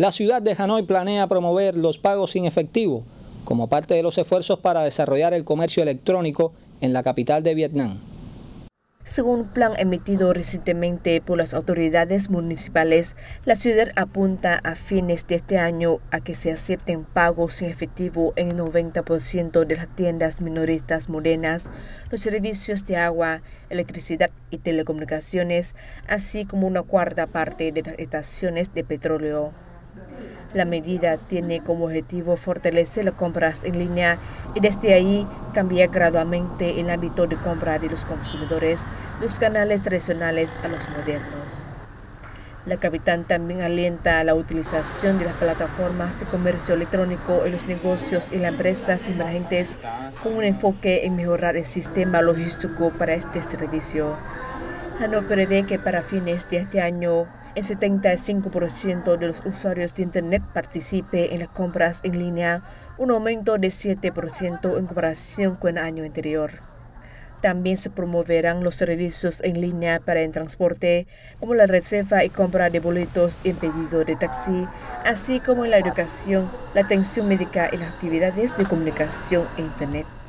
La ciudad de Hanoi planea promover los pagos sin efectivo como parte de los esfuerzos para desarrollar el comercio electrónico en la capital de Vietnam. Según un plan emitido recientemente por las autoridades municipales, la ciudad apunta a fines de este año a que se acepten pagos sin efectivo en el 90% de las tiendas minoristas morenas, los servicios de agua, electricidad y telecomunicaciones, así como una cuarta parte de las estaciones de petróleo. La medida tiene como objetivo fortalecer las compras en línea y desde ahí cambiar gradualmente el ámbito de compra de los consumidores, los canales tradicionales a los modernos. La capitán también alienta la utilización de las plataformas de comercio electrónico en los negocios y las empresas emergentes con un enfoque en mejorar el sistema logístico para este servicio. Hano prevé que para fines de este año el 75% de los usuarios de Internet participe en las compras en línea, un aumento de 7% en comparación con el año anterior. También se promoverán los servicios en línea para el transporte, como la reserva y compra de boletos y pedido de taxi, así como en la educación, la atención médica y las actividades de comunicación e Internet.